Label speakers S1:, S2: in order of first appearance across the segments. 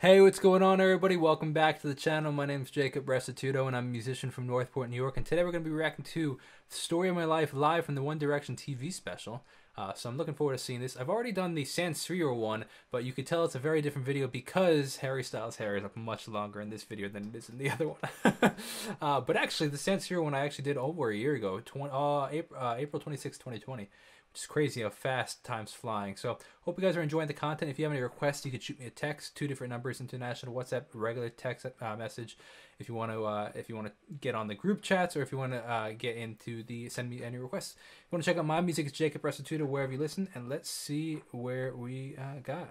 S1: Hey, what's going on, everybody? Welcome back to the channel. My name is Jacob Restituto, and I'm a musician from Northport, New York. And today we're going to be reacting to Story of My Life live from the One Direction TV special. Uh, so I'm looking forward to seeing this. I've already done the San Siro one, but you could tell it's a very different video because Harry Styles' hair is much longer in this video than it is in the other one. uh, but actually, the San Siro one I actually did over a year ago, 20, uh, April, uh, April 26, 2020 which is crazy how fast time's flying. So hope you guys are enjoying the content. If you have any requests, you can shoot me a text, two different numbers, international WhatsApp, regular text uh, message. If you want to, uh, if you want to get on the group chats, or if you want to uh, get into the send me any requests. If you want to check out my music, it's Jacob Restituto wherever you listen, and let's see where we uh, got.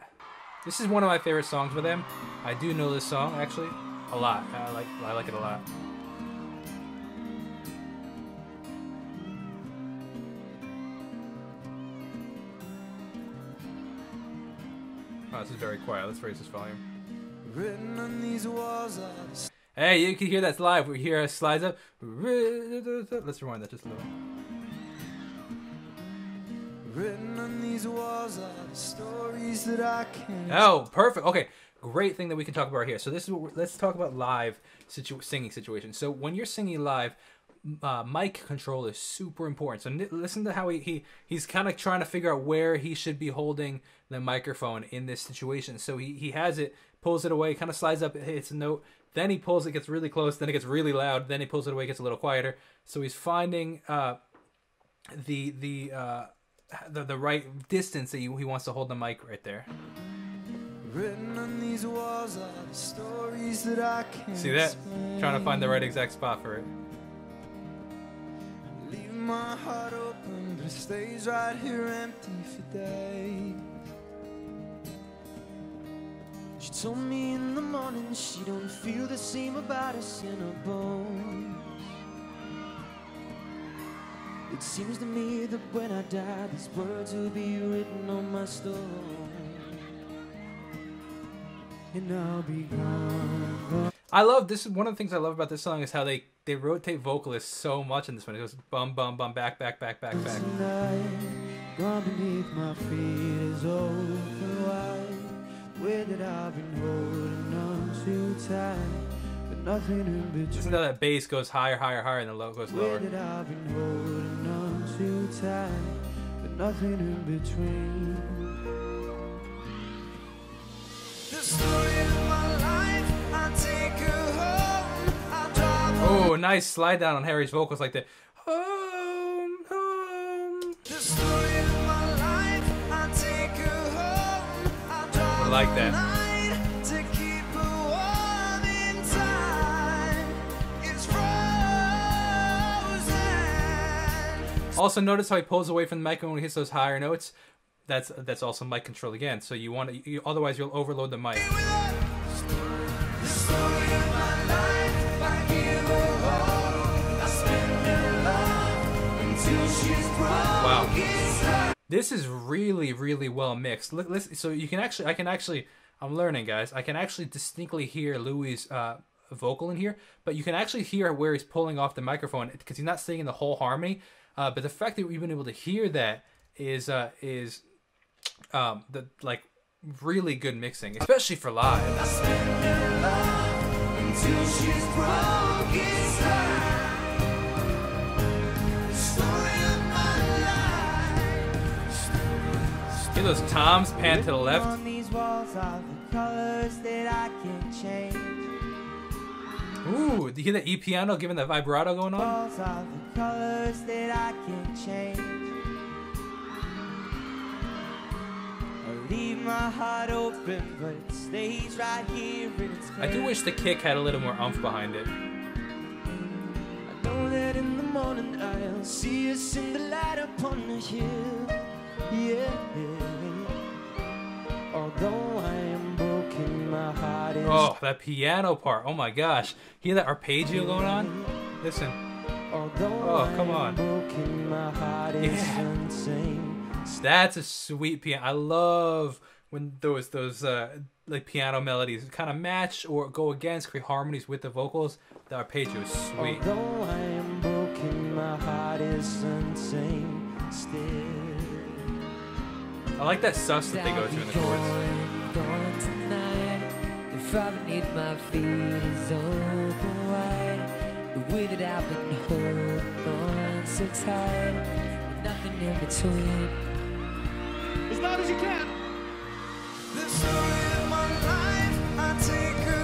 S1: This is one of my favorite songs by them. I do know this song actually a lot. I like I like it a lot. Oh, this is very quiet. Let's raise this volume. Written on these walls Hey, you can hear that live. We hear slides up. Let's rewind that just a little. Written on these walls are stories that I can't. Oh, perfect. Okay, great thing that we can talk about here. So this is what let's talk about live situ- singing situation. So when you're singing live, uh, mic control is super important. So listen to how he, he he's kind of trying to figure out where he should be holding the microphone in this situation. So he, he has it, pulls it away, kind of slides up, hits a note, then he pulls it, gets really close, then it gets really loud, then he pulls it away, gets a little quieter. So he's finding uh, the the uh, the the right distance that he, he wants to hold the mic right there. See that? Trying to find the right exact spot for it my heart open, but it stays right here empty for days. She told me in the morning she don't feel the same about us in her bones. It seems to me that when I die, these words will be written on my stone. And I'll be gone. I love this. One of the things I love about this song is how they they rotate vocalists so much in this one. It goes bum bum bum back back back back back. Gone beneath my feet is. Where did I've been holding on too tight? But nothing in between. Listen to that bass goes higher, higher, higher, and the low goes lower. Where did I've been holding on too tight? But nothing in between. Oh, nice slide down on Harry's vocals like that. Home, home. I like that. Also, notice how he pulls away from the mic when he hits those higher notes. That's that's also mic control again. So you want to, you, otherwise you'll overload the mic. This is really, really well mixed. Look, listen, so you can actually, I can actually, I'm learning, guys. I can actually distinctly hear Louis' uh, vocal in here, but you can actually hear where he's pulling off the microphone because he's not singing the whole harmony. Uh, but the fact that we've been able to hear that is uh, is um, the like really good mixing, especially for live. See those toms pan to the left? Ooh, do you hear the E piano giving that vibrato going on? leave my heart open, but it stays right here I do wish the kick had a little more umph behind it. I know that in the morning I'll see us in the light upon the hill. Yeah. Although I am broken, my heart is. Oh, that piano part. Oh my gosh. Hear that arpeggio going on? Listen. Oh, come on. Yeah. That's a sweet piano. I love when those those uh, like piano melodies kind of match or go against, create harmonies with the vocals. The arpeggio is sweet. Although I am broken, my heart is untamed still. I like that sus that they go to in the chorus.
S2: far beneath my feet is open wide. With it I've been holding on so tight, nothing in between.
S3: As loud as you can.
S4: The story of my life, I take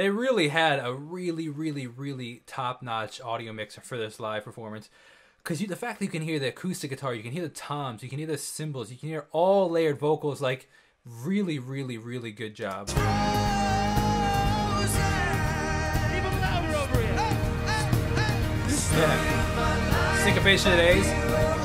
S1: They really had a really, really, really top-notch audio mixer for this live performance. Because the fact that you can hear the acoustic guitar, you can hear the toms, you can hear the cymbals, you can hear all layered vocals, like really, really, really good job.
S4: Roses.
S3: Even louder over here.
S1: Yeah. Syncopation of days.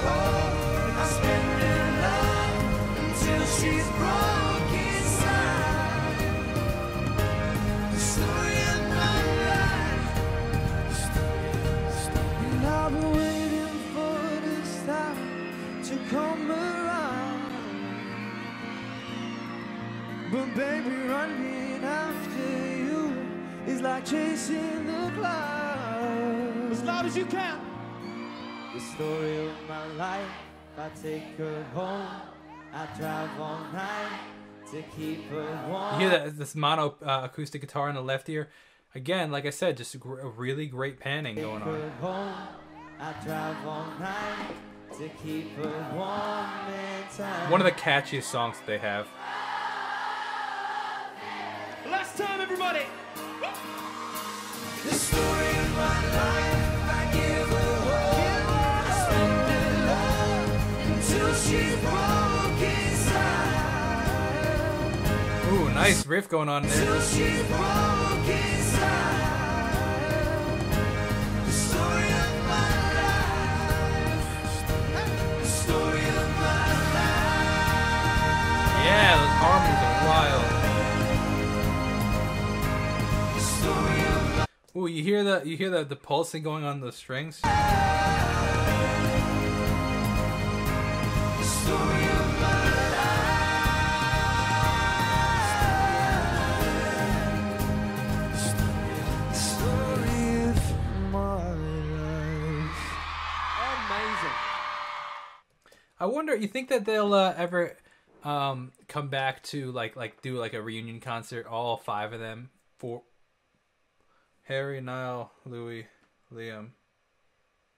S4: Like chasing the clouds.
S3: As loud as you can.
S4: The story of my life, I take her home. I drive all night to keep her warm.
S1: You hear that this mono uh, acoustic guitar in the left ear. Again, like I said, just a, gr- a really great panning going
S4: Take
S1: on.
S4: her home. I drive all night to keep her warm in time.
S1: One of the catchiest songs that they have. Ooh, nice riff going on there. Ooh, you hear the you hear the, the pulsing going on the strings.
S4: the story of my life. The story of my life.
S3: Amazing.
S1: I wonder. You think that they'll uh, ever um, come back to like like do like a reunion concert, all five of them for Harry, Niall, Louis, Liam,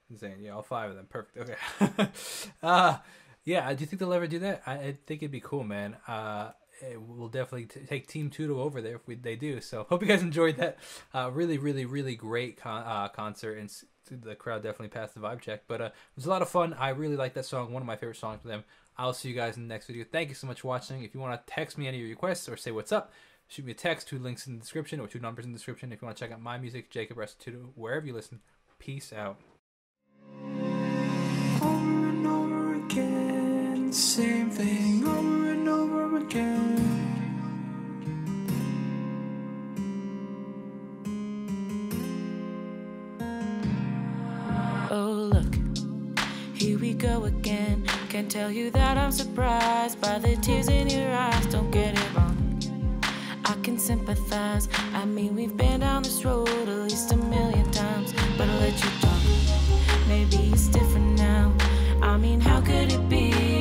S1: and Zayn. Yeah, all five of them. Perfect. Okay. uh, yeah. Do you think they'll ever do that? I, I think it'd be cool, man. Uh, it will definitely take Team Tudo over there if we, they do. So hope you guys enjoyed that. Uh, really, really, really great con- uh, concert, and the crowd definitely passed the vibe check. But uh, it was a lot of fun. I really like that song. One of my favorite songs for them. I'll see you guys in the next video. Thank you so much for watching. If you want to text me any of your requests or say what's up, shoot me a text. Two links in the description or two numbers in the description. If you want to check out my music, Jacob Restituto, wherever you listen. Peace out.
S4: Over and over again, same thing over and over again.
S5: can tell you that I'm surprised by the tears in your eyes. Don't get it wrong. I can sympathize. I mean, we've been down this road at least a million times, but I'll let you talk. Maybe it's different now. I mean, how could it be?